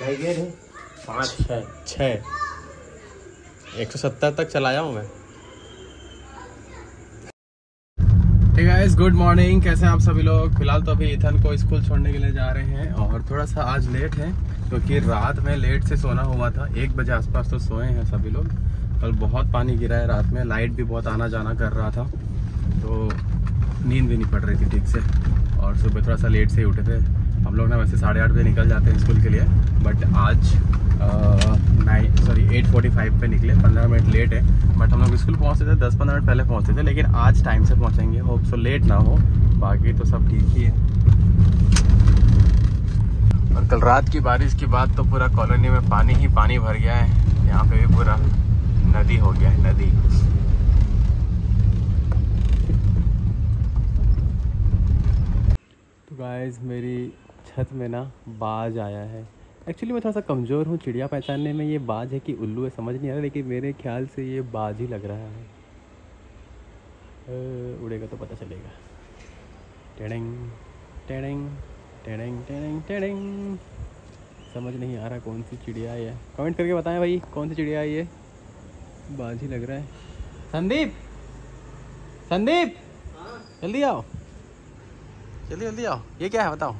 पाँच। छः छः। एक सौ सत्तर तक चलाया हूँ मैं। गाइस गुड मॉर्निंग कैसे हैं आप सभी लोग? फ़िलहाल तो अभी इथन को स्कूल छोड़ने के लिए जा रहे हैं और थोड़ा सा आज लेट है, क्योंकि रात में लेट से सोना हुआ था। एक बजे आसपास तो सोए हैं सभी लोग। कल बहुत पानी गिरा है रात में। लाइट भी बहुत आना जाना कर रहा था। तो नींद भी नहीं पड़ रही थी ठीक से। और सुबह थोड़ा सा लेट से ही उठे थे। हम लोग ना वैसे साढ़े आठ बजे निकल जाते हैं स्कूल के लिए बट आज nine sorry eight forty five पर निकले, पंद्रह मिनट लेट है बट हम लोग स्कूल पहुँचते थे, दस पंद्रह मिनट पहले पहुँचते थे, लेकिन आज टाइम से पहुँचेंगे होप सो लेट ना हो, बाकी तो सब ठीक ही है। और कल रात की बारिश के बाद तो पूरा कॉलोनी में पानी ही पानी भर गया है, यहाँ पे भी पूरा नदी हो गया है, नदी। तो गाइस मेरी छत में ना बाज आया है। एक्चुअली मैं थोड़ा सा कमज़ोर हूँ चिड़िया पहचानने में ये बाज है कि उल्लू है समझ नहीं आ रहा लेकिन मेरे ख्याल से ये बाज ही लग रहा है। उड़ेगा तो पता चलेगा। टेडिंग टेडिंग टेडिंग टेडिंग टेडिंग। समझ नहीं आ रहा कौन सी चिड़िया है। कमेंट करके बताएँ भाई कौन सी चिड़िया है ये? बाज ही लग रहा है। संदीप! संदीप! जल्दी आओ। जल्दी जल्दी आओ। ये क्या है बताओ।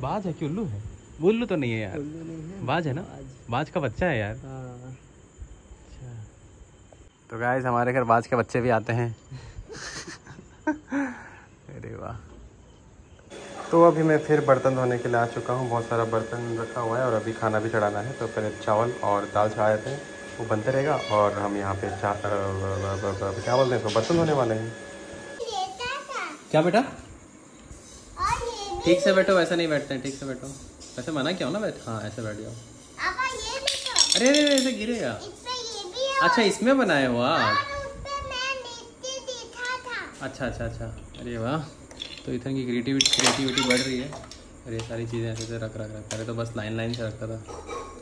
बाज है कि उल्लू है? वो उल्लू तो नहीं है यार। बाज है ना? बाज। का बच्चा है यार। अच्छा। तो गाइस हमारे घर बाज के बच्चे भी आते हैं। अरे वाह। तो अभी मैं फिर बर्तन धोने के लिए आ चुका हूँ। बहुत सारा बर्तन रखा हुआ है और अभी खाना भी चढ़ाना है। तो पहले चावल और दाल चढ़ाए थे वो बनते रहेगा और हम यहाँ पे चा, क्या बोलते हैं इसको? बर्तन धोने वाले हैं। क्या बेटा? ठीक से बैठो वैसे नहीं बैठते हैं ठीक से बैठो। वैसे मना क्या हो ना बैठ हाँ ऐसे बैठ जाओ। पापा ये भी तो। अरे अरे अरे, ऐसे गिरेगा इसमें ये भी है। अच्छा इसमें हो पे मैं था। अच्छा अच्छा अच्छा। अरे वाह तो इधर की क्रिएटिविटी क्रिएटिविटी बढ़ रही है। और ये सारी चीज़ें ऐसे ऐसे रख रख रख। पहले तो बस लाइन लाइन से रखता था।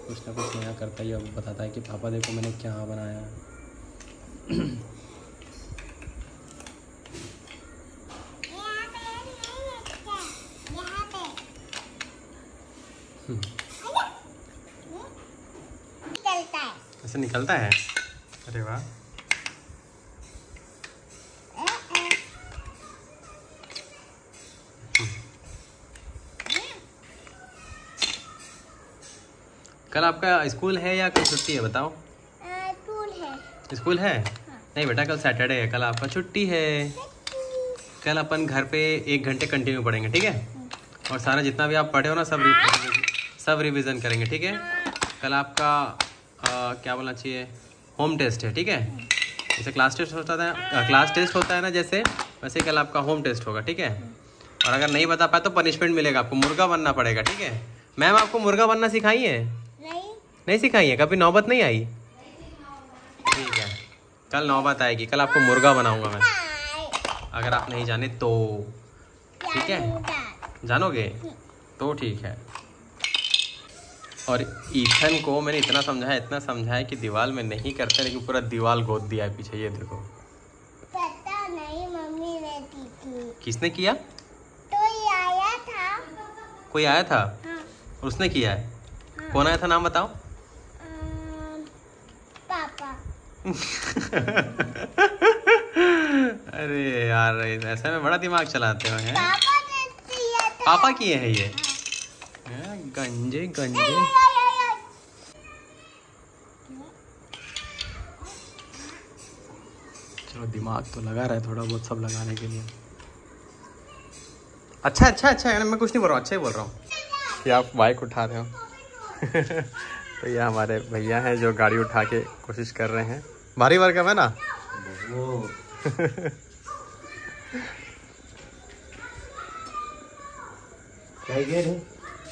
कुछ ना कुछ नया करता ही अब बताता है कि पापा देखो मैंने क्या बनाया यहाँ पे नहीं रखता यहाँ पे चलता है ऐसे निकलता है? अरे वाह। कल आपका स्कूल है या कल छुट्टी है, बताओ? टूल है स्कूल है? हाँ। नहीं बेटा, कल सैटरडे है, कल आपका छुट्टी है। कल अपन घर पे एक घंटे कंटिन्यू पढ़ेंगे, ठीक है? और सारा जितना भी आप पढ़े हो ना, सब सब रिवीजन करेंगे ठीक है? कल आपका अ, क्या बोलना चाहिए? होम टेस्ट है ठीक है? जैसे क्लास टेस्ट होता है क्लास टेस्ट होता है ना जैसे वैसे कल आपका होम टेस्ट होगा ठीक है? और अगर नहीं बता पाए तो पनिशमेंट मिलेगा आपको मुर्गा बनना पड़ेगा ठीक है? मैम आपको मुर्गा बनना सिखाई है? नहीं। नहीं सिखाई है? कभी नौबत नहीं आई? ठीक है। कल नौबत आएगी कल आपको मुर्गा बनाऊँगा मैं। अगर आप नहीं जाने तो ठीक है? जानोगे? तो ठीक है। और ईथन को मैंने इतना समझाया इतना समझाया कि दीवार में नहीं करते लेकिन पूरा दीवार गोद दिया है पीछे ये देखो। पता नहीं मम्मी ने की थी। किसने किया? तो आया था? कोई आया था? हाँ। उसने किया है? हाँ। कौन आया था नाम बताओ। पापा। अरे यार ऐसे में बड़ा दिमाग चलाते हो हैं? पापा किए हैं ये? हैं, गंजे गंजे। चलो दिमाग तो लगा रहा है थोड़ा बहुत सब लगाने के लिए। अच्छा अच्छा अच्छा है मैं कुछ नहीं बोल रहा हूँ अच्छा ही बोल रहा हूँ। कि आप बाइक उठा रहे हो। तो ये हमारे भैया हैं जो गाड़ी उठा के कोशिश कर रहे हैं। भारी भरकम है ना?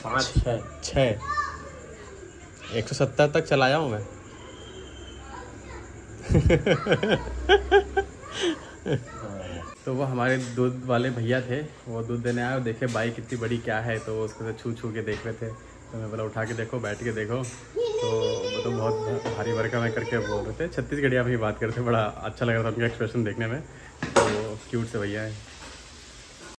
पाँच, छः छः। एक सौ सत्तर तक चलाया हूँ मैं। तो वो हमारे दूध वाले भैया थे, वो दूध देने आए और देखे बाइक कितनी बड़ी क्या है तो उसको छू छू के देख रहे थे। तो मैं बोला, उठा के देखो, बैठ के देखो। तो वो तो बहुत भारी भरकम में करके बोल रहे थे। छत्तीसगढ़िया ही बात करते, बड़ा अच्छा लग रहा था उनका एक्सप्रेशन देखने में। तो क्यूट से भैया है।